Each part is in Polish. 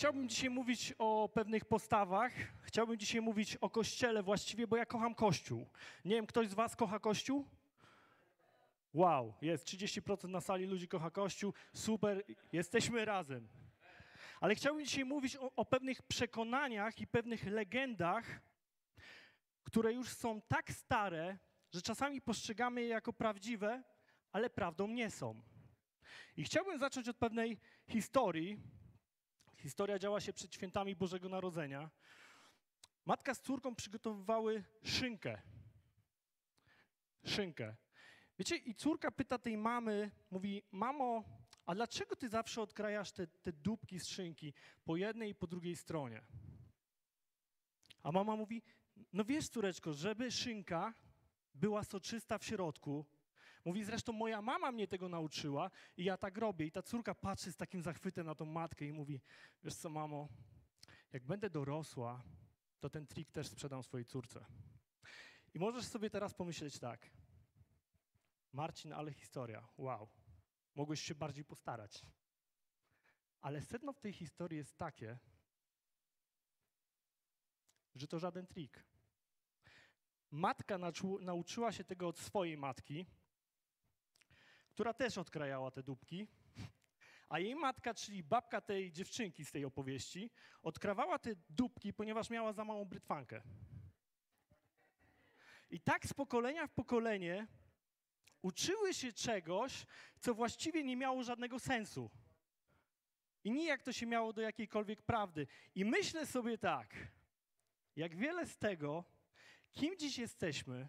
chciałbym dzisiaj mówić o pewnych postawach. Chciałbym dzisiaj mówić o kościele właściwie, bo ja kocham kościół. Nie wiem, ktoś z Was kocha kościół? Wow, jest 30% na sali ludzi kocha kościół. Super, jesteśmy razem. Ale chciałbym dzisiaj mówić o, o pewnych przekonaniach i pewnych legendach, które już są tak stare, że czasami postrzegamy je jako prawdziwe, ale prawdą nie są. I chciałbym zacząć od pewnej historii. Historia działa się przed świętami Bożego Narodzenia. Matka z córką przygotowywały szynkę. Szynkę. Wiecie, i córka pyta tej mamy, mówi, mamo, a dlaczego ty zawsze odkrajasz te, te dupki z szynki po jednej i po drugiej stronie? A mama mówi, no wiesz, córeczko, żeby szynka była soczysta w środku, Mówi, zresztą moja mama mnie tego nauczyła i ja tak robię. I ta córka patrzy z takim zachwytem na tą matkę i mówi, wiesz co, mamo, jak będę dorosła, to ten trik też sprzedam swojej córce. I możesz sobie teraz pomyśleć tak, Marcin, ale historia, wow, mogłeś się bardziej postarać. Ale sedno w tej historii jest takie, że to żaden trik. Matka nauczyła się tego od swojej matki, która też odkrajała te dupki, a jej matka, czyli babka tej dziewczynki z tej opowieści, odkrawała te dupki, ponieważ miała za małą brytwankę. I tak z pokolenia w pokolenie uczyły się czegoś, co właściwie nie miało żadnego sensu. I nijak to się miało do jakiejkolwiek prawdy. I myślę sobie tak, jak wiele z tego, kim dziś jesteśmy,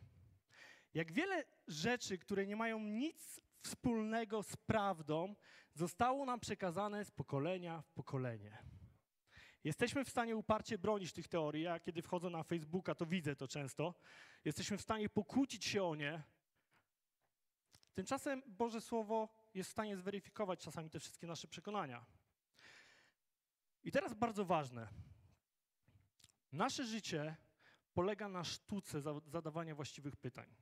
jak wiele rzeczy, które nie mają nic wspólnego z prawdą zostało nam przekazane z pokolenia w pokolenie. Jesteśmy w stanie uparcie bronić tych teorii. Ja kiedy wchodzę na Facebooka, to widzę to często. Jesteśmy w stanie pokłócić się o nie. Tymczasem Boże Słowo jest w stanie zweryfikować czasami te wszystkie nasze przekonania. I teraz bardzo ważne. Nasze życie polega na sztuce zadawania właściwych pytań.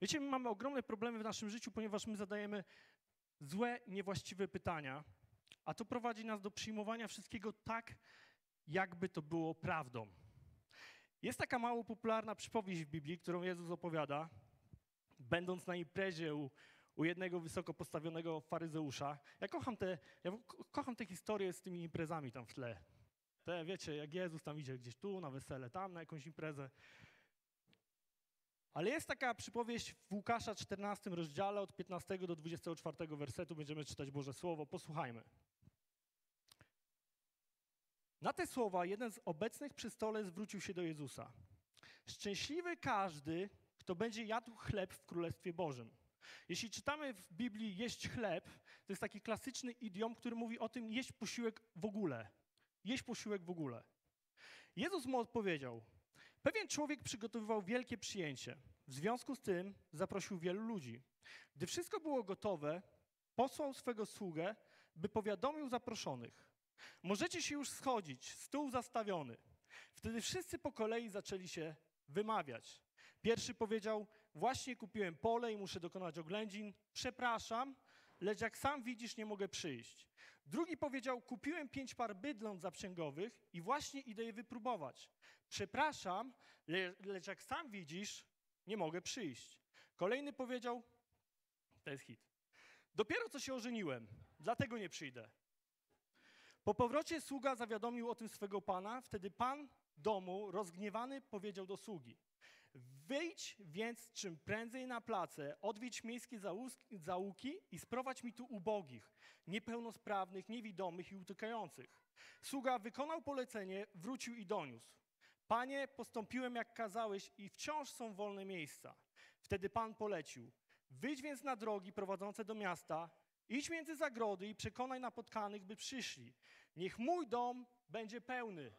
Wiecie, my mamy ogromne problemy w naszym życiu, ponieważ my zadajemy złe, niewłaściwe pytania, a to prowadzi nas do przyjmowania wszystkiego tak, jakby to było prawdą. Jest taka mało popularna przypowieść w Biblii, którą Jezus opowiada, będąc na imprezie u, u jednego wysoko postawionego faryzeusza. Ja kocham te, ja kocham te historie z tymi imprezami tam w tle. Te, wiecie, jak Jezus tam idzie gdzieś tu, na wesele, tam, na jakąś imprezę. Ale jest taka przypowieść w Łukasza 14 rozdziale od 15 do 24 wersetu. Będziemy czytać Boże Słowo. Posłuchajmy. Na te słowa jeden z obecnych przy stole zwrócił się do Jezusa. Szczęśliwy każdy, kto będzie jadł chleb w Królestwie Bożym. Jeśli czytamy w Biblii jeść chleb, to jest taki klasyczny idiom, który mówi o tym jeść posiłek w ogóle. Jeść posiłek w ogóle. Jezus mu odpowiedział, Pewien człowiek przygotowywał wielkie przyjęcie. W związku z tym zaprosił wielu ludzi. Gdy wszystko było gotowe, posłał swego sługę, by powiadomił zaproszonych. Możecie się już schodzić, stół zastawiony. Wtedy wszyscy po kolei zaczęli się wymawiać. Pierwszy powiedział: Właśnie kupiłem pole i muszę dokonać oględzin. Przepraszam, lecz jak sam widzisz, nie mogę przyjść. Drugi powiedział, kupiłem pięć par bydląt zaprzęgowych i właśnie idę je wypróbować. Przepraszam, le lecz jak sam widzisz, nie mogę przyjść. Kolejny powiedział, to jest hit, dopiero co się ożeniłem, dlatego nie przyjdę. Po powrocie sługa zawiadomił o tym swego pana, wtedy pan domu, rozgniewany, powiedział do sługi, Wyjdź więc czym prędzej na place, odwiedź miejskie załuki i sprowadź mi tu ubogich, niepełnosprawnych, niewidomych i utykających. Sługa wykonał polecenie, wrócił i doniósł. Panie, postąpiłem jak kazałeś i wciąż są wolne miejsca. Wtedy Pan polecił. Wyjdź więc na drogi prowadzące do miasta, idź między zagrody i przekonaj napotkanych, by przyszli. Niech mój dom będzie pełny.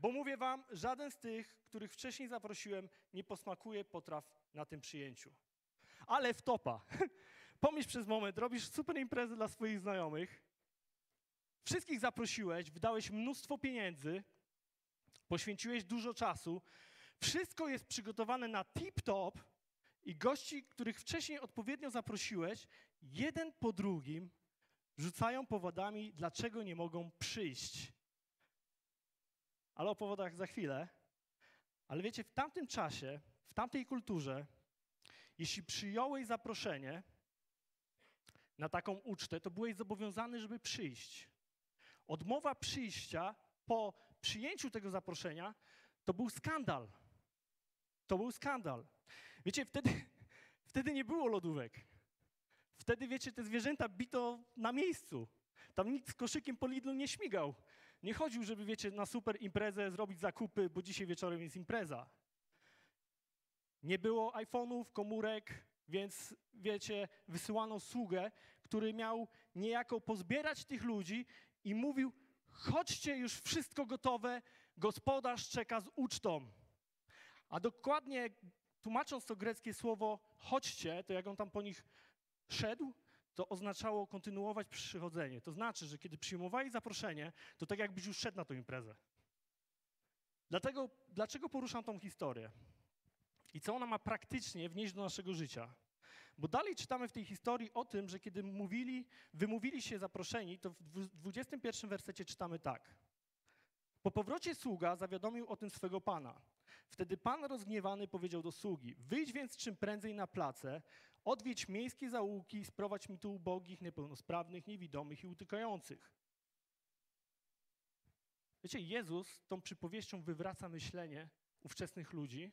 Bo mówię wam, żaden z tych, których wcześniej zaprosiłem, nie posmakuje potraw na tym przyjęciu. Ale w topa. Pomyśl przez moment, robisz super imprezę dla swoich znajomych, wszystkich zaprosiłeś, wydałeś mnóstwo pieniędzy, poświęciłeś dużo czasu, wszystko jest przygotowane na tip-top i gości, których wcześniej odpowiednio zaprosiłeś, jeden po drugim rzucają powodami, dlaczego nie mogą przyjść. Ale o powodach za chwilę. Ale wiecie, w tamtym czasie, w tamtej kulturze, jeśli przyjąłeś zaproszenie na taką ucztę, to byłeś zobowiązany, żeby przyjść. Odmowa przyjścia po przyjęciu tego zaproszenia to był skandal. To był skandal. Wiecie, wtedy, wtedy nie było lodówek. Wtedy, wiecie, te zwierzęta bito na miejscu. Tam nikt z koszykiem po Lidlu nie śmigał. Nie chodził, żeby, wiecie, na super imprezę zrobić zakupy, bo dzisiaj wieczorem jest impreza. Nie było iPhone'ów, komórek, więc, wiecie, wysyłano sługę, który miał niejako pozbierać tych ludzi i mówił, chodźcie, już wszystko gotowe, gospodarz czeka z ucztą. A dokładnie tłumacząc to greckie słowo chodźcie, to jak on tam po nich szedł, to oznaczało kontynuować przychodzenie. To znaczy, że kiedy przyjmowali zaproszenie, to tak jakbyś już szedł na tę imprezę. Dlatego, dlaczego poruszam tą historię? I co ona ma praktycznie wnieść do naszego życia? Bo dalej czytamy w tej historii o tym, że kiedy mówili, wymówili się zaproszeni, to w 21 wersecie czytamy tak. Po powrocie sługa zawiadomił o tym swego pana. Wtedy pan rozgniewany powiedział do sługi: Wyjdź więc czym prędzej na place, odwiedź miejskie zaułki i sprowadź mi tu ubogich, niepełnosprawnych, niewidomych i utykających. Wiecie, Jezus tą przypowieścią wywraca myślenie ówczesnych ludzi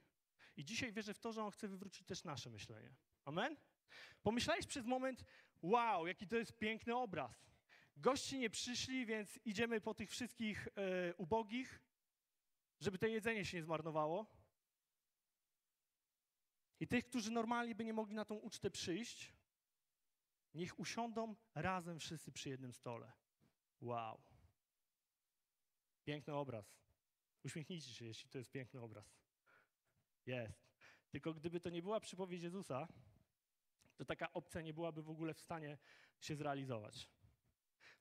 i dzisiaj wierzę w to, że On chce wywrócić też nasze myślenie. Amen? Pomyślałeś przez moment, wow, jaki to jest piękny obraz. Gości nie przyszli, więc idziemy po tych wszystkich e, ubogich, żeby to jedzenie się nie zmarnowało. I tych, którzy normalnie by nie mogli na tą ucztę przyjść, niech usiądą razem wszyscy przy jednym stole. Wow. Piękny obraz. Uśmiechnijcie się, jeśli to jest piękny obraz. Jest. Tylko gdyby to nie była przypowiedź Jezusa, to taka opcja nie byłaby w ogóle w stanie się zrealizować.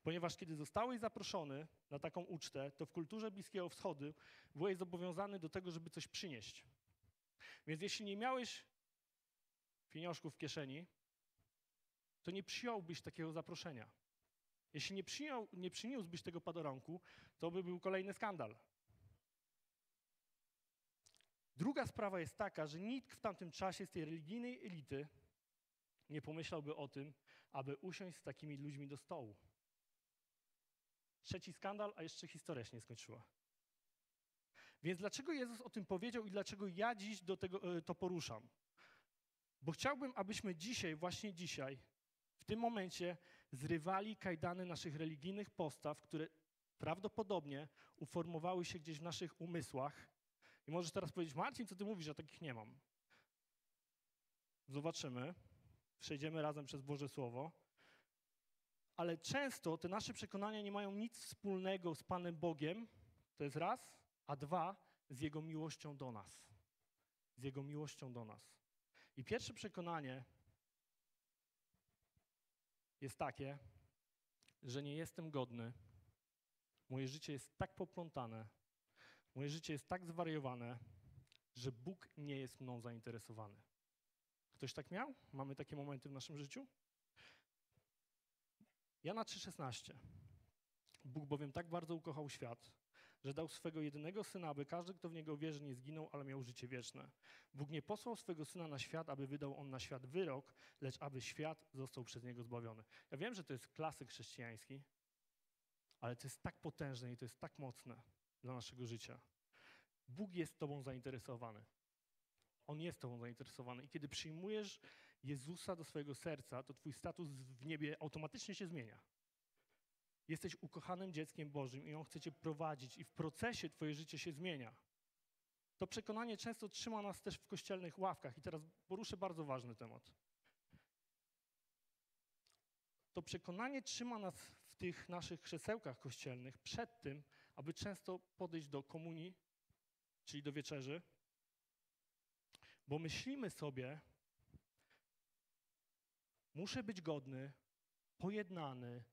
Ponieważ kiedy zostałeś zaproszony na taką ucztę, to w kulturze Bliskiego Wschodu byłeś zobowiązany do tego, żeby coś przynieść. Więc jeśli nie miałeś pieniążków w kieszeni, to nie przyjąłbyś takiego zaproszenia. Jeśli nie, przyjął, nie przyniósłbyś tego padoronku, to by był kolejny skandal. Druga sprawa jest taka, że nikt w tamtym czasie z tej religijnej elity nie pomyślałby o tym, aby usiąść z takimi ludźmi do stołu. Trzeci skandal, a jeszcze historia się nie skończyła. Więc dlaczego Jezus o tym powiedział i dlaczego ja dziś do tego e, to poruszam? Bo chciałbym, abyśmy dzisiaj, właśnie dzisiaj, w tym momencie zrywali kajdany naszych religijnych postaw, które prawdopodobnie uformowały się gdzieś w naszych umysłach. I możesz teraz powiedzieć, Marcin, co ty mówisz, ja takich nie mam. Zobaczymy. Przejdziemy razem przez Boże Słowo. Ale często te nasze przekonania nie mają nic wspólnego z Panem Bogiem. To jest raz, a dwa, z Jego miłością do nas. Z Jego miłością do nas. I pierwsze przekonanie jest takie, że nie jestem godny. Moje życie jest tak poplątane, moje życie jest tak zwariowane, że Bóg nie jest mną zainteresowany. Ktoś tak miał? Mamy takie momenty w naszym życiu? Jana 3,16. Bóg bowiem tak bardzo ukochał świat, że dał swego jedynego syna, aby każdy, kto w niego wierzy, nie zginął, ale miał życie wieczne. Bóg nie posłał swego syna na świat, aby wydał on na świat wyrok, lecz aby świat został przez niego zbawiony. Ja wiem, że to jest klasyk chrześcijański, ale to jest tak potężne i to jest tak mocne dla naszego życia. Bóg jest Tobą zainteresowany. On jest Tobą zainteresowany. I kiedy przyjmujesz Jezusa do swojego serca, to Twój status w niebie automatycznie się zmienia. Jesteś ukochanym dzieckiem Bożym i On chce Cię prowadzić i w procesie Twoje życie się zmienia. To przekonanie często trzyma nas też w kościelnych ławkach i teraz poruszę bardzo ważny temat. To przekonanie trzyma nas w tych naszych krzesełkach kościelnych przed tym, aby często podejść do komunii, czyli do wieczerzy, bo myślimy sobie, muszę być godny, pojednany,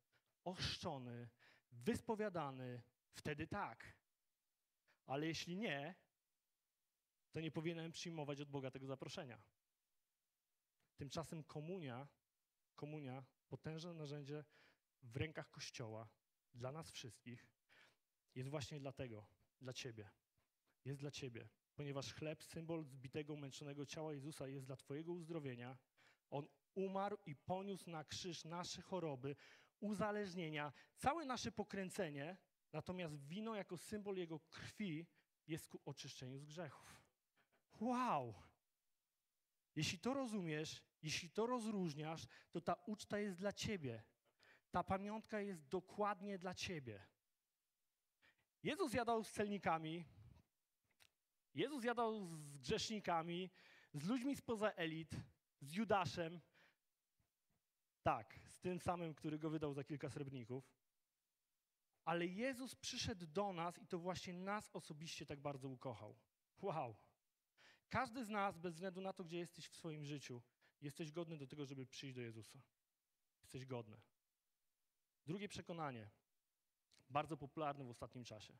ochrzczony, wyspowiadany, wtedy tak. Ale jeśli nie, to nie powinienem przyjmować od Boga tego zaproszenia. Tymczasem komunia, komunia, potężne narzędzie w rękach Kościoła, dla nas wszystkich, jest właśnie dlatego, dla Ciebie. Jest dla Ciebie, ponieważ chleb, symbol zbitego, umęczonego ciała Jezusa jest dla Twojego uzdrowienia. On umarł i poniósł na krzyż nasze choroby, uzależnienia, całe nasze pokręcenie, natomiast wino jako symbol Jego krwi jest ku oczyszczeniu z grzechów. Wow! Jeśli to rozumiesz, jeśli to rozróżniasz, to ta uczta jest dla ciebie. Ta pamiątka jest dokładnie dla ciebie. Jezus jadał z celnikami, Jezus jadał z grzesznikami, z ludźmi spoza elit, z Judaszem. Tak, tym samym, który go wydał za kilka srebrników. Ale Jezus przyszedł do nas i to właśnie nas osobiście tak bardzo ukochał. Wow. Każdy z nas, bez względu na to, gdzie jesteś w swoim życiu, jesteś godny do tego, żeby przyjść do Jezusa. Jesteś godny. Drugie przekonanie, bardzo popularne w ostatnim czasie.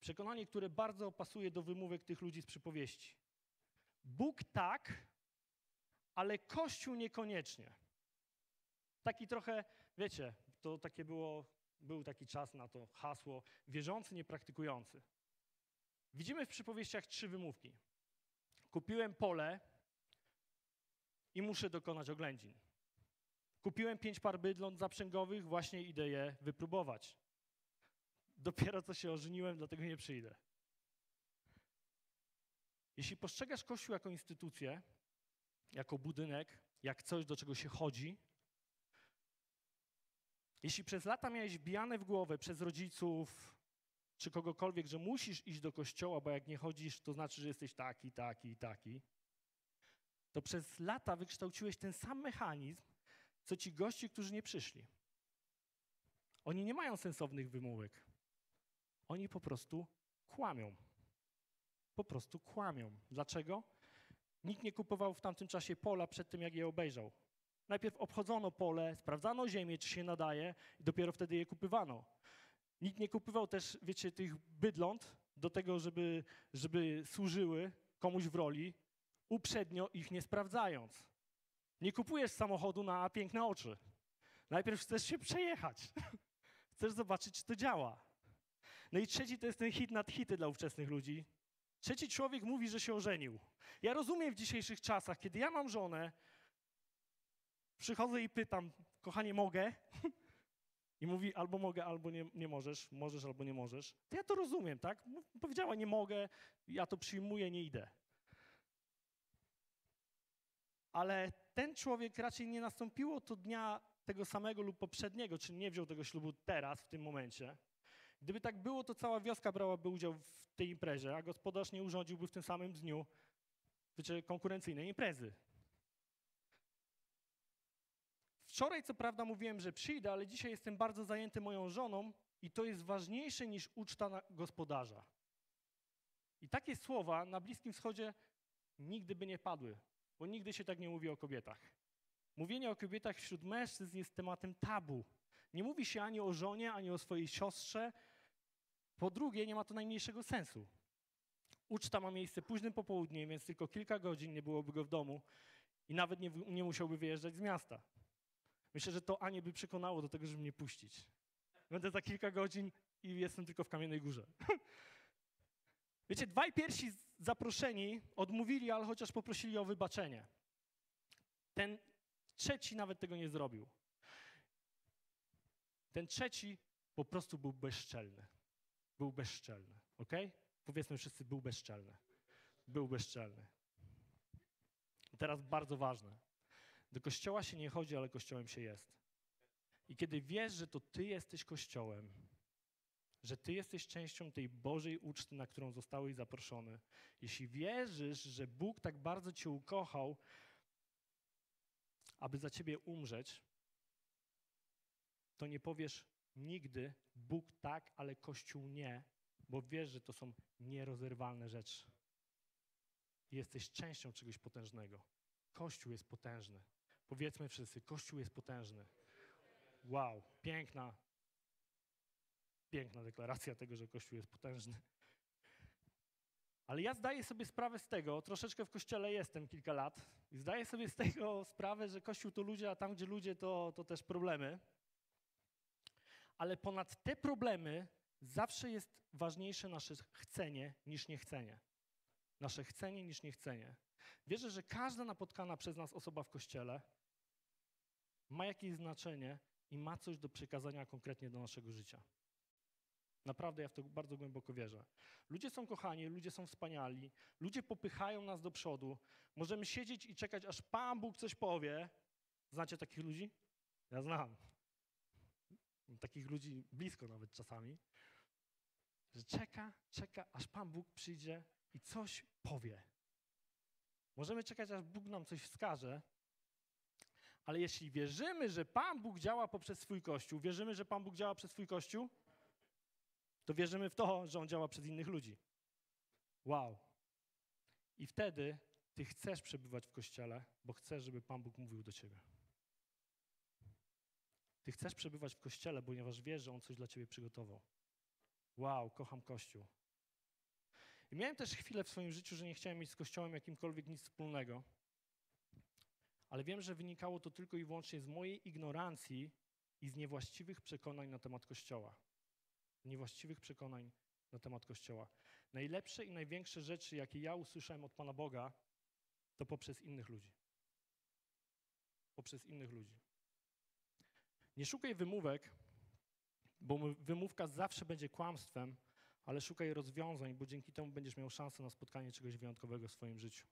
Przekonanie, które bardzo pasuje do wymówek tych ludzi z przypowieści. Bóg tak, ale Kościół niekoniecznie. Taki trochę, wiecie, to takie było, był taki czas na to hasło wierzący, niepraktykujący. Widzimy w przypowieściach trzy wymówki. Kupiłem pole i muszę dokonać oględzin. Kupiłem pięć par bydląt zaprzęgowych, właśnie idę je wypróbować. Dopiero co się ożeniłem, dlatego nie przyjdę. Jeśli postrzegasz Kościół jako instytucję, jako budynek, jak coś, do czego się chodzi, jeśli przez lata miałeś wbijane w głowę przez rodziców czy kogokolwiek, że musisz iść do kościoła, bo jak nie chodzisz, to znaczy, że jesteś taki, taki taki, to przez lata wykształciłeś ten sam mechanizm, co ci goście, którzy nie przyszli. Oni nie mają sensownych wymówek. Oni po prostu kłamią. Po prostu kłamią. Dlaczego? Nikt nie kupował w tamtym czasie pola przed tym, jak je obejrzał. Najpierw obchodzono pole, sprawdzano ziemię, czy się nadaje, i dopiero wtedy je kupywano. Nikt nie kupywał też, wiecie, tych bydląt do tego, żeby, żeby służyły komuś w roli, uprzednio ich nie sprawdzając. Nie kupujesz samochodu na piękne oczy. Najpierw chcesz się przejechać. Chcesz zobaczyć, czy to działa. No i trzeci to jest ten hit nad hity dla ówczesnych ludzi. Trzeci człowiek mówi, że się ożenił. Ja rozumiem w dzisiejszych czasach, kiedy ja mam żonę, przychodzę i pytam, kochanie, mogę? I mówi, albo mogę, albo nie, nie możesz, możesz albo nie możesz. To ja to rozumiem, tak? Powiedziała, nie mogę, ja to przyjmuję, nie idę. Ale ten człowiek raczej nie nastąpiło to dnia tego samego lub poprzedniego, czy nie wziął tego ślubu teraz, w tym momencie. Gdyby tak było, to cała wioska brałaby udział w tej imprezie, a gospodarz nie urządziłby w tym samym dniu konkurencyjnej imprezy. Wczoraj, co prawda, mówiłem, że przyjdę, ale dzisiaj jestem bardzo zajęty moją żoną i to jest ważniejsze niż uczta gospodarza. I takie słowa na Bliskim Wschodzie nigdy by nie padły, bo nigdy się tak nie mówi o kobietach. Mówienie o kobietach wśród mężczyzn jest tematem tabu. Nie mówi się ani o żonie, ani o swojej siostrze. Po drugie, nie ma to najmniejszego sensu. Uczta ma miejsce późnym popołudniem, więc tylko kilka godzin nie byłoby go w domu i nawet nie, nie musiałby wyjeżdżać z miasta. Myślę, że to Anię by przekonało do tego, żeby mnie puścić. Będę za kilka godzin i jestem tylko w Kamiennej Górze. Wiecie, dwaj pierwsi zaproszeni odmówili, ale chociaż poprosili o wybaczenie. Ten trzeci nawet tego nie zrobił. Ten trzeci po prostu był bezczelny. Był bezczelny, ok? Powiedzmy wszyscy, był bezczelny. Był bezczelny. Teraz bardzo ważne. Do kościoła się nie chodzi, ale kościołem się jest. I kiedy wiesz, że to ty jesteś kościołem, że ty jesteś częścią tej Bożej uczty, na którą zostałeś zaproszony, jeśli wierzysz, że Bóg tak bardzo cię ukochał, aby za ciebie umrzeć, to nie powiesz nigdy Bóg tak, ale Kościół nie, bo wiesz, że to są nierozerwalne rzeczy. Jesteś częścią czegoś potężnego. Kościół jest potężny. Powiedzmy wszyscy, Kościół jest potężny. Wow, piękna, piękna deklaracja tego, że Kościół jest potężny. Ale ja zdaję sobie sprawę z tego, troszeczkę w kościele jestem kilka lat, i zdaję sobie z tego sprawę, że Kościół to ludzie, a tam, gdzie ludzie, to, to też problemy. ale ponad te problemy zawsze jest ważniejsze nasze chcenie niż niechcenie. Nasze chcenie niż niechcenie. Wierzę, że każda napotkana przez nas osoba w kościele ma jakieś znaczenie i ma coś do przekazania konkretnie do naszego życia. Naprawdę ja w to bardzo głęboko wierzę. Ludzie są kochani, ludzie są wspaniali, ludzie popychają nas do przodu. Możemy siedzieć i czekać, aż Pan Bóg coś powie. Znacie takich ludzi? Ja znam. Takich ludzi blisko nawet czasami. Że czeka, czeka, aż Pan Bóg przyjdzie i coś powie. Możemy czekać, aż Bóg nam coś wskaże, ale jeśli wierzymy, że Pan Bóg działa poprzez swój Kościół, wierzymy, że Pan Bóg działa przez swój Kościół, to wierzymy w to, że On działa przez innych ludzi. Wow. I wtedy Ty chcesz przebywać w Kościele, bo chcesz, żeby Pan Bóg mówił do Ciebie. Ty chcesz przebywać w Kościele, ponieważ wiesz, że On coś dla Ciebie przygotował. Wow, kocham Kościół. I miałem też chwilę w swoim życiu, że nie chciałem mieć z Kościołem jakimkolwiek nic wspólnego. Ale wiem, że wynikało to tylko i wyłącznie z mojej ignorancji i z niewłaściwych przekonań na temat Kościoła. Niewłaściwych przekonań na temat Kościoła. Najlepsze i największe rzeczy, jakie ja usłyszałem od Pana Boga, to poprzez innych ludzi. Poprzez innych ludzi. Nie szukaj wymówek, bo wymówka zawsze będzie kłamstwem, ale szukaj rozwiązań, bo dzięki temu będziesz miał szansę na spotkanie czegoś wyjątkowego w swoim życiu.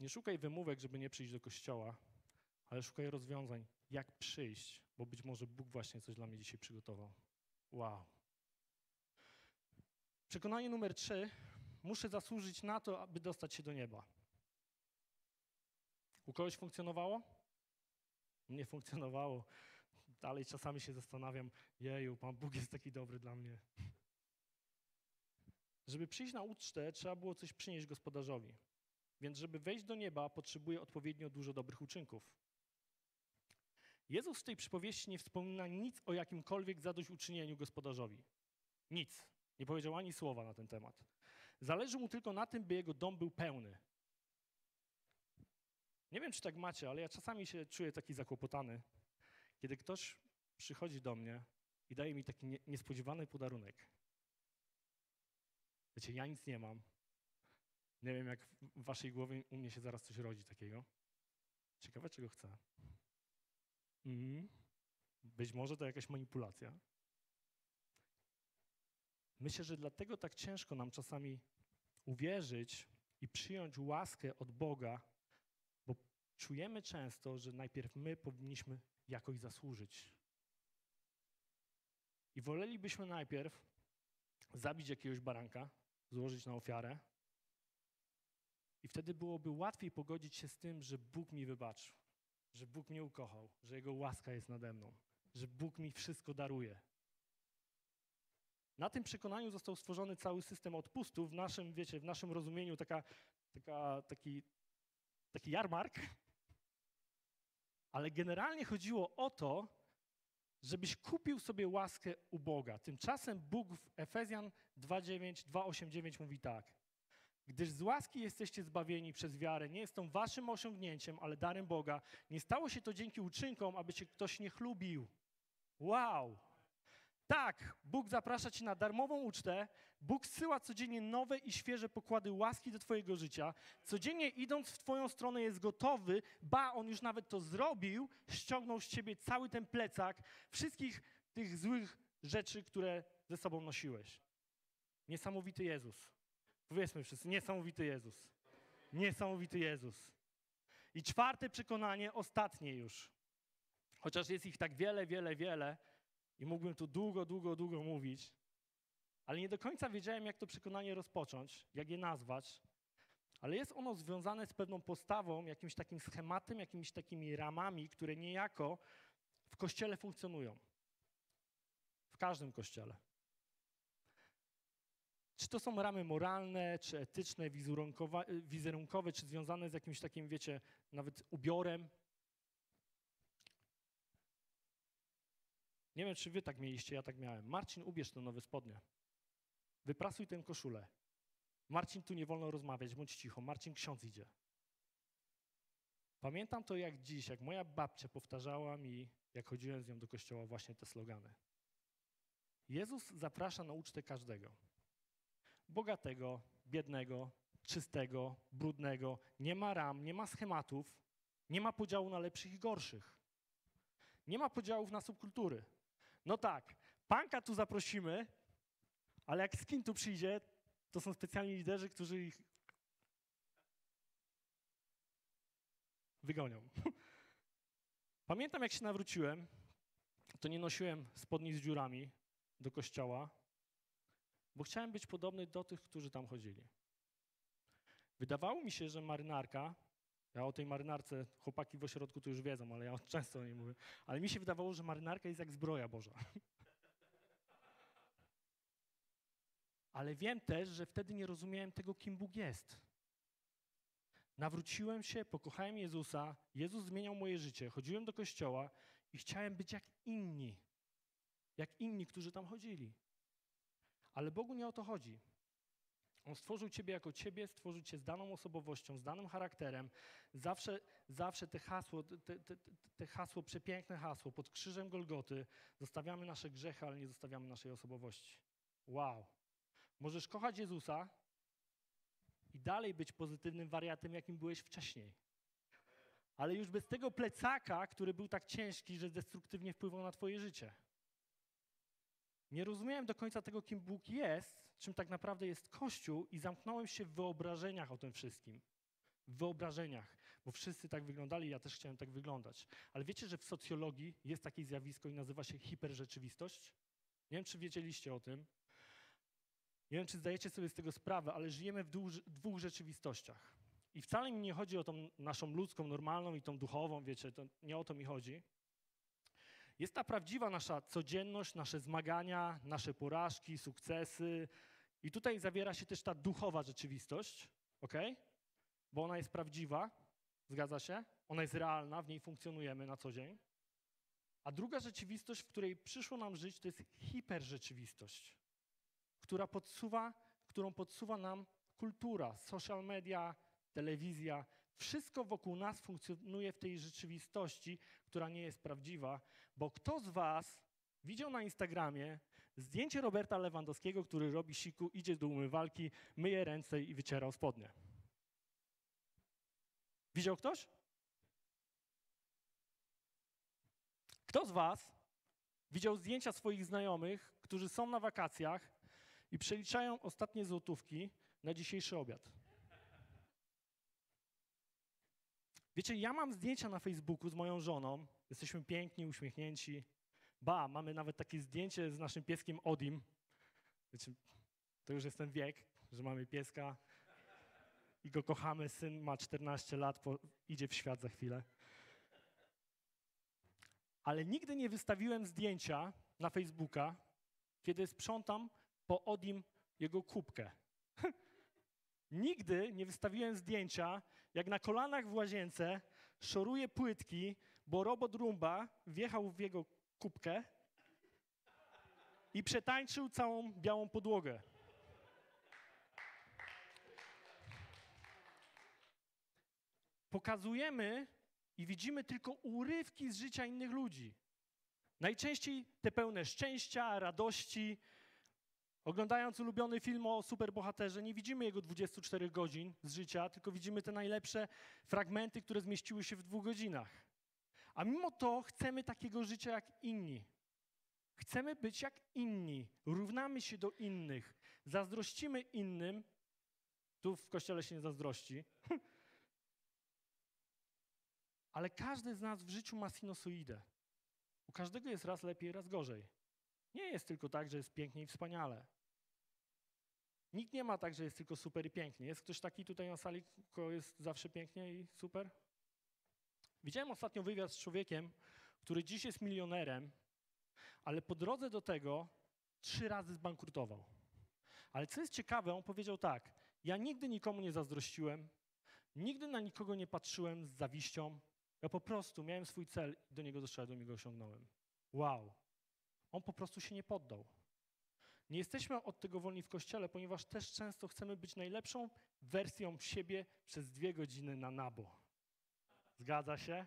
Nie szukaj wymówek, żeby nie przyjść do kościoła, ale szukaj rozwiązań, jak przyjść, bo być może Bóg właśnie coś dla mnie dzisiaj przygotował. Wow. Przekonanie numer trzy. Muszę zasłużyć na to, aby dostać się do nieba. U kogoś funkcjonowało? Nie funkcjonowało. Dalej czasami się zastanawiam, jeju, Pan Bóg jest taki dobry dla mnie. Żeby przyjść na ucztę, trzeba było coś przynieść gospodarzowi. Więc żeby wejść do nieba, potrzebuje odpowiednio dużo dobrych uczynków. Jezus w tej przypowieści nie wspomina nic o jakimkolwiek zadośćuczynieniu gospodarzowi. Nic. Nie powiedział ani słowa na ten temat. Zależy mu tylko na tym, by jego dom był pełny. Nie wiem, czy tak macie, ale ja czasami się czuję taki zakłopotany, kiedy ktoś przychodzi do mnie i daje mi taki niespodziewany podarunek. Wiecie, ja nic nie mam. Nie wiem, jak w waszej głowie u mnie się zaraz coś rodzi takiego. Ciekawe, czego chcę. Mm. Być może to jakaś manipulacja. Myślę, że dlatego tak ciężko nam czasami uwierzyć i przyjąć łaskę od Boga, bo czujemy często, że najpierw my powinniśmy jakoś zasłużyć. I wolelibyśmy najpierw zabić jakiegoś baranka, złożyć na ofiarę, i wtedy byłoby łatwiej pogodzić się z tym, że Bóg mi wybaczył, że Bóg mnie ukochał, że Jego łaska jest nade mną, że Bóg mi wszystko daruje. Na tym przekonaniu został stworzony cały system odpustów. W naszym, wiecie, w naszym rozumieniu taka, taka, taki, taki jarmark. Ale generalnie chodziło o to, żebyś kupił sobie łaskę u Boga. Tymczasem Bóg w Efezjan 2:9, 2:8-9 mówi tak. Gdyż z łaski jesteście zbawieni przez wiarę. Nie jest to waszym osiągnięciem, ale darem Boga. Nie stało się to dzięki uczynkom, aby się ktoś nie chlubił. Wow! Tak, Bóg zaprasza cię na darmową ucztę. Bóg zsyła codziennie nowe i świeże pokłady łaski do twojego życia. Codziennie idąc w twoją stronę jest gotowy, ba, on już nawet to zrobił, ściągnął z ciebie cały ten plecak wszystkich tych złych rzeczy, które ze sobą nosiłeś. Niesamowity Jezus. Powiedzmy wszyscy, niesamowity Jezus. Niesamowity Jezus. I czwarte przekonanie, ostatnie już. Chociaż jest ich tak wiele, wiele, wiele i mógłbym tu długo, długo, długo mówić, ale nie do końca wiedziałem, jak to przekonanie rozpocząć, jak je nazwać, ale jest ono związane z pewną postawą, jakimś takim schematem, jakimiś takimi ramami, które niejako w kościele funkcjonują. W każdym kościele. Czy to są ramy moralne, czy etyczne, wizerunkowe, czy związane z jakimś takim, wiecie, nawet ubiorem? Nie wiem, czy wy tak mieliście, ja tak miałem. Marcin, ubierz te nowe spodnie. Wyprasuj tę koszulę. Marcin, tu nie wolno rozmawiać, bądź cicho. Marcin, ksiądz idzie. Pamiętam to jak dziś, jak moja babcia powtarzała mi, jak chodziłem z nią do kościoła, właśnie te slogany. Jezus zaprasza na ucztę każdego. Bogatego, biednego, czystego, brudnego. Nie ma ram, nie ma schematów, nie ma podziału na lepszych i gorszych. Nie ma podziałów na subkultury. No tak, panka tu zaprosimy, ale jak skin tu przyjdzie, to są specjalni liderzy, którzy ich wygonią. Pamiętam, jak się nawróciłem, to nie nosiłem spodni z dziurami do kościoła, bo chciałem być podobny do tych, którzy tam chodzili. Wydawało mi się, że marynarka, ja o tej marynarce, chłopaki w ośrodku to już wiedzą, ale ja często o niej mówię, ale mi się wydawało, że marynarka jest jak zbroja Boża. Ale wiem też, że wtedy nie rozumiałem tego, kim Bóg jest. Nawróciłem się, pokochałem Jezusa, Jezus zmieniał moje życie, chodziłem do kościoła i chciałem być jak inni, jak inni, którzy tam chodzili. Ale Bogu nie o to chodzi. On stworzył ciebie jako ciebie, stworzył cię z daną osobowością, z danym charakterem. Zawsze, zawsze te hasło, te, te, te hasło, przepiękne hasło pod krzyżem Golgoty, zostawiamy nasze grzechy, ale nie zostawiamy naszej osobowości. Wow. Możesz kochać Jezusa i dalej być pozytywnym wariatem, jakim byłeś wcześniej. Ale już bez tego plecaka, który był tak ciężki, że destruktywnie wpływał na twoje życie. Nie rozumiałem do końca tego, kim Bóg jest, czym tak naprawdę jest Kościół i zamknąłem się w wyobrażeniach o tym wszystkim. W wyobrażeniach, bo wszyscy tak wyglądali, ja też chciałem tak wyglądać. Ale wiecie, że w socjologii jest takie zjawisko i nazywa się hiperrzeczywistość? Nie wiem, czy wiedzieliście o tym. Nie wiem, czy zdajecie sobie z tego sprawę, ale żyjemy w dwóch rzeczywistościach. I wcale mi nie chodzi o tą naszą ludzką, normalną i tą duchową, wiecie, nie o to mi chodzi. Jest ta prawdziwa nasza codzienność, nasze zmagania, nasze porażki, sukcesy. I tutaj zawiera się też ta duchowa rzeczywistość, ok? Bo ona jest prawdziwa, zgadza się? Ona jest realna, w niej funkcjonujemy na co dzień. A druga rzeczywistość, w której przyszło nam żyć, to jest hiperrzeczywistość, która podsuwa, którą podsuwa nam kultura, social media, telewizja. Wszystko wokół nas funkcjonuje w tej rzeczywistości, która nie jest prawdziwa, bo kto z Was widział na Instagramie zdjęcie Roberta Lewandowskiego, który robi siku, idzie do umywalki, myje ręce i wycierał spodnie? Widział ktoś? Kto z Was widział zdjęcia swoich znajomych, którzy są na wakacjach i przeliczają ostatnie złotówki na dzisiejszy obiad? Wiecie, ja mam zdjęcia na Facebooku z moją żoną. Jesteśmy piękni, uśmiechnięci. Ba, mamy nawet takie zdjęcie z naszym pieskiem Odim. Wiecie, to już jest ten wiek, że mamy pieska i go kochamy. Syn ma 14 lat, po, idzie w świat za chwilę. Ale nigdy nie wystawiłem zdjęcia na Facebooka, kiedy sprzątam po Odim jego kubkę. nigdy nie wystawiłem zdjęcia, jak na kolanach w łazience szoruje płytki, bo robot Rumba wjechał w jego kubkę i przetańczył całą białą podłogę. Pokazujemy i widzimy tylko urywki z życia innych ludzi. Najczęściej te pełne szczęścia, radości, Oglądając ulubiony film o superbohaterze, nie widzimy jego 24 godzin z życia, tylko widzimy te najlepsze fragmenty, które zmieściły się w dwóch godzinach. A mimo to chcemy takiego życia jak inni. Chcemy być jak inni, równamy się do innych, zazdrościmy innym. Tu w kościele się nie zazdrości. Ale każdy z nas w życiu ma sinusoidę. U każdego jest raz lepiej, raz gorzej. Nie jest tylko tak, że jest pięknie i wspaniale. Nikt nie ma tak, że jest tylko super i pięknie. Jest ktoś taki tutaj na sali, kto jest zawsze pięknie i super? Widziałem ostatnio wywiad z człowiekiem, który dziś jest milionerem, ale po drodze do tego trzy razy zbankrutował. Ale co jest ciekawe, on powiedział tak: Ja nigdy nikomu nie zazdrościłem, nigdy na nikogo nie patrzyłem z zawiścią. Ja po prostu miałem swój cel i do niego doszedłem i go osiągnąłem. Wow. On po prostu się nie poddał. Nie jesteśmy od tego wolni w kościele, ponieważ też często chcemy być najlepszą wersją siebie przez dwie godziny na nabo. Zgadza się?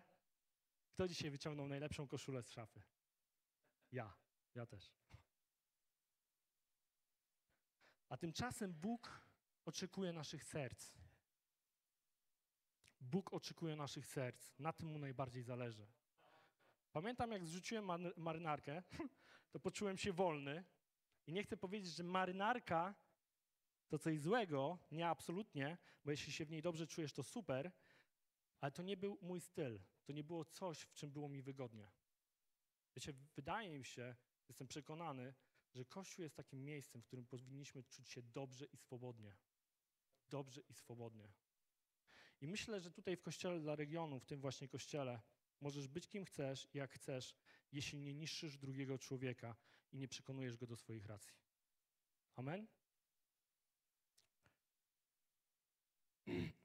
Kto dzisiaj wyciągnął najlepszą koszulę z szafy? Ja, ja też. A tymczasem Bóg oczekuje naszych serc. Bóg oczekuje naszych serc. Na tym mu najbardziej zależy. Pamiętam, jak zrzuciłem mar- marynarkę, to poczułem się wolny. I nie chcę powiedzieć, że marynarka to coś złego, nie absolutnie, bo jeśli się w niej dobrze czujesz, to super, ale to nie był mój styl. To nie było coś, w czym było mi wygodnie. Wiecie, wydaje mi się, jestem przekonany, że Kościół jest takim miejscem, w którym powinniśmy czuć się dobrze i swobodnie. Dobrze i swobodnie. I myślę, że tutaj w Kościele dla regionu, w tym właśnie Kościele, możesz być kim chcesz jak chcesz, jeśli nie niszczysz drugiego człowieka i nie przekonujesz go do swoich racji. Amen?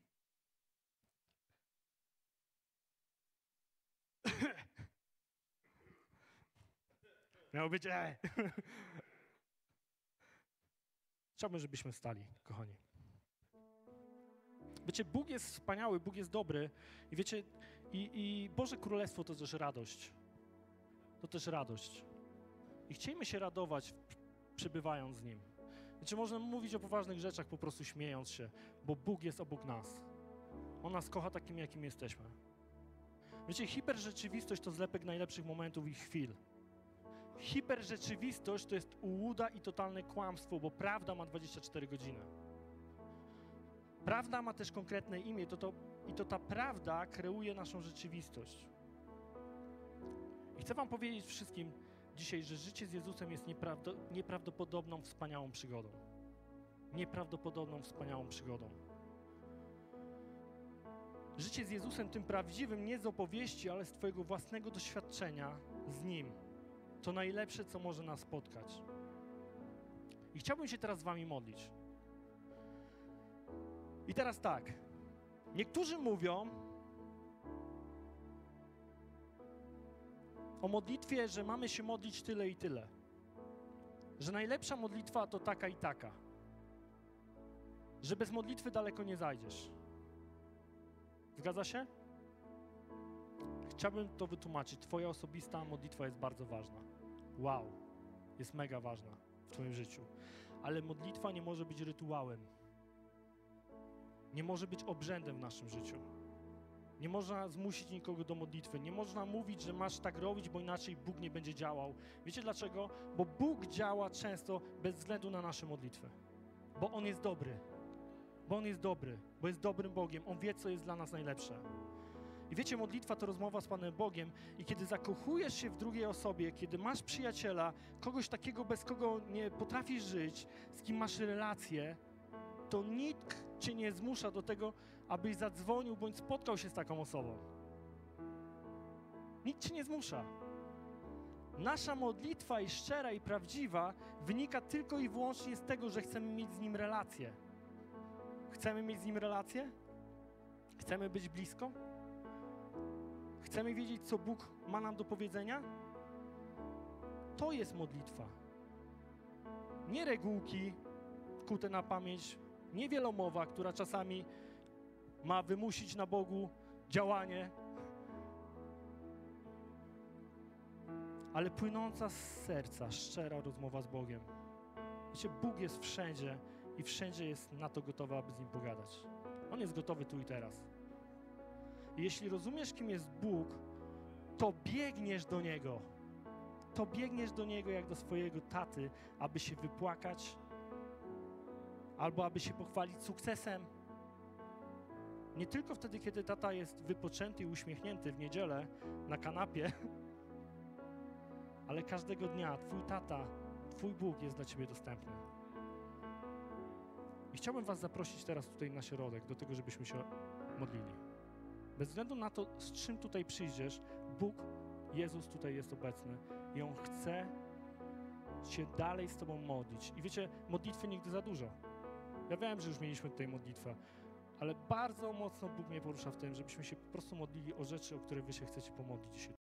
Miało być e. Chciałbym, żebyśmy stali, kochani. Wiecie, Bóg jest wspaniały, Bóg jest dobry i wiecie, i, i Boże Królestwo to też radość. To też radość. I chciejmy się radować, przebywając z Nim. Wiecie, można mówić o poważnych rzeczach po prostu śmiejąc się, bo Bóg jest obok nas. On nas kocha takim, jakim jesteśmy. Wiecie, hiperrzeczywistość to zlepek najlepszych momentów i chwil. Hiperrzeczywistość to jest ułuda i totalne kłamstwo, bo prawda ma 24 godziny. Prawda ma też konkretne imię to to, i to ta prawda kreuje naszą rzeczywistość. I chcę Wam powiedzieć wszystkim dzisiaj, że życie z Jezusem jest nieprawdo, nieprawdopodobną, wspaniałą przygodą. Nieprawdopodobną, wspaniałą przygodą. Życie z Jezusem, tym prawdziwym, nie z opowieści, ale z Twojego własnego doświadczenia z Nim. To najlepsze, co może nas spotkać. I chciałbym się teraz z Wami modlić. I teraz tak. Niektórzy mówią o modlitwie, że mamy się modlić tyle i tyle. Że najlepsza modlitwa to taka i taka. Że bez modlitwy daleko nie zajdziesz. Zgadza się? Chciałbym to wytłumaczyć. Twoja osobista modlitwa jest bardzo ważna. Wow, jest mega ważna w Twoim życiu. Ale modlitwa nie może być rytuałem. Nie może być obrzędem w naszym życiu. Nie można zmusić nikogo do modlitwy. Nie można mówić, że masz tak robić, bo inaczej Bóg nie będzie działał. Wiecie dlaczego? Bo Bóg działa często bez względu na nasze modlitwy. Bo On jest dobry. Bo On jest dobry. Bo jest dobrym Bogiem. On wie, co jest dla nas najlepsze. I wiecie, modlitwa to rozmowa z Panem Bogiem i kiedy zakochujesz się w drugiej osobie, kiedy masz przyjaciela, kogoś takiego, bez kogo nie potrafisz żyć, z kim masz relację, to nikt cię nie zmusza do tego, abyś zadzwonił bądź spotkał się z taką osobą. Nikt cię nie zmusza. Nasza modlitwa jest szczera i prawdziwa wynika tylko i wyłącznie z tego, że chcemy mieć z nim relację. Chcemy mieć z nim relację? Chcemy być blisko? Chcemy wiedzieć, co Bóg ma nam do powiedzenia? To jest modlitwa. Nie regułki kute na pamięć, nie wielomowa, która czasami ma wymusić na Bogu działanie, ale płynąca z serca, szczera rozmowa z Bogiem. Wiecie, Bóg jest wszędzie i wszędzie jest na to gotowy, aby z Nim pogadać. On jest gotowy tu i teraz. Jeśli rozumiesz, kim jest Bóg, to biegniesz do Niego. To biegniesz do Niego jak do swojego taty, aby się wypłakać, albo aby się pochwalić sukcesem. Nie tylko wtedy, kiedy tata jest wypoczęty i uśmiechnięty w niedzielę na kanapie, ale każdego dnia Twój tata, Twój Bóg jest dla Ciebie dostępny. I chciałbym Was zaprosić teraz tutaj na środek, do tego, żebyśmy się modlili. Bez względu na to, z czym tutaj przyjdziesz, Bóg, Jezus tutaj jest obecny i On chce się dalej z Tobą modlić. I wiecie, modlitwy nigdy za dużo. Ja wiem, że już mieliśmy tutaj modlitwę, ale bardzo mocno Bóg mnie porusza w tym, żebyśmy się po prostu modlili o rzeczy, o które Wy się chcecie pomodlić dzisiaj.